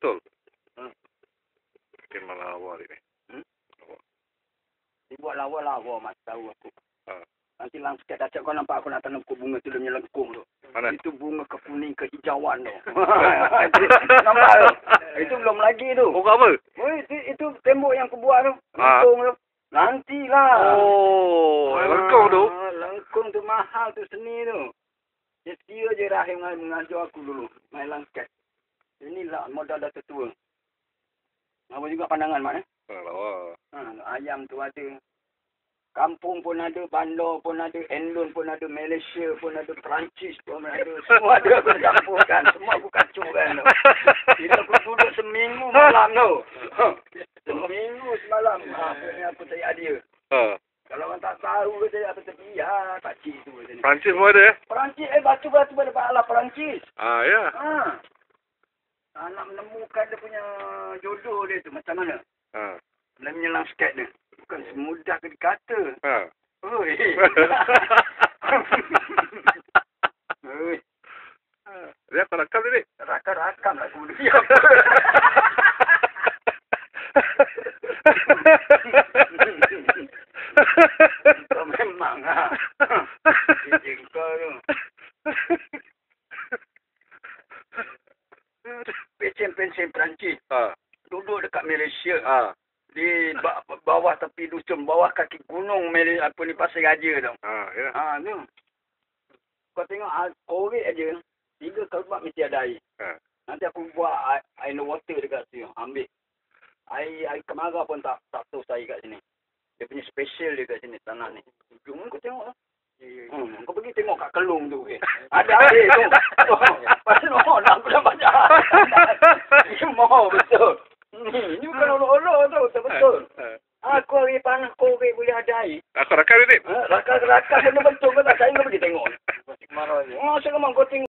Betul. Hmm. Mungkin malah awal ini. Dia buat lawa-lawa mak tahu aku. Ha. Nanti lang sikit dah cak kau nampak aku nak tanam bunga tu dia punya lengkung tu. Mana? Itu bunga kekuning kehijauan tu. nampak tu? Itu belum lagi tu. Oh, apa? Oh, itu, itu tembok yang aku buat tu. Ha. Lengkung tu. Nantilah. Oh, lengkung tu. Lengkung tu mahal tu seni tu. Dia setia je Rahim menga- mengajar aku dulu. Main langkat. Modal dah tertua. Apa juga pandangan mak eh? Lawa. Ha, ayam tu ada. Kampung pun ada, bandar pun ada, Enlon pun ada, Malaysia pun ada, Perancis pun ada. Semua ada aku campurkan. Semua aku kacaukan tu. Bila aku duduk seminggu malam tu. Ha, Seminggu semalam. Ha, aku cari dia. Ha. Kalau orang tak tahu ke saya apa tepi, ya pakcik tu. Perancis pun ada eh? Perancis, eh batu-batu pada pahala Perancis. Ah, ya. Ha. Ha, nak menemukan dia punya jodoh dia tu macam mana? Ha. Dalam menyelang sket dia. Bukan semudah ke dikata. Ha. Oi. Oi. Dia kau rakam ni. Rakam-rakam lah aku dia. Memang ha. Kerja kau tu. Pesen-pesen Perancis. Ha. Duduk dekat Malaysia. Ha. Di ba- bawah tepi dusun. Bawah kaki gunung Malaysia. Apa ni Pasir Raja tu. Ha, ya. Ha tu. Kau tengok ah, korek aja. Tiga kelbak mesti ada air. Ha. Nanti aku buat air, air no water dekat situ. Ambil. Air, air kemarau pun tak tak tahu saya kat sini. Dia punya special dia kat sini tanah ni. Jom kau tengok lah. Hmm, kau pergi tengok kat kelung tu. Okay. Ada air tu. Pasal mohon aku dah baca. Ini mohon betul. Ni, ni bukan olok-olok tu. Betul-betul. Ha. Aku hari panas korek boleh ada air. Aku rakam ni. Ha, Rakam-rakam betul-betul kau tak saya kau pergi tengok. Oh, sekarang kau tengok.